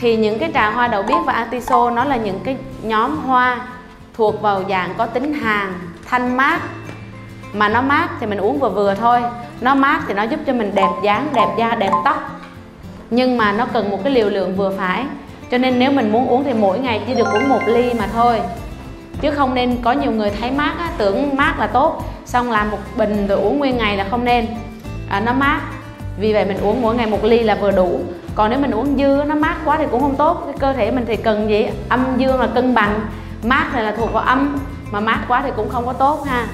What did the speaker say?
thì những cái trà hoa đậu biếc và atiso nó là những cái nhóm hoa thuộc vào dạng có tính hàn thanh mát. Mà nó mát thì mình uống vừa vừa thôi. Nó mát thì nó giúp cho mình đẹp dáng đẹp da đẹp tóc. Nhưng mà nó cần một cái liều lượng vừa phải. Cho nên nếu mình muốn uống thì mỗi ngày chỉ được uống một ly mà thôi. Chứ không nên có nhiều người thấy mát á, tưởng mát là tốt. Xong làm một bình rồi uống nguyên ngày là không nên. À, nó mát vì vậy mình uống mỗi ngày một ly là vừa đủ. Còn nếu mình uống dư, nó mát quá thì cũng không tốt. Cái cơ thể mình thì cần gì? Âm dương là cân bằng. Mát này là thuộc vào âm, mà mát quá thì cũng không có tốt ha.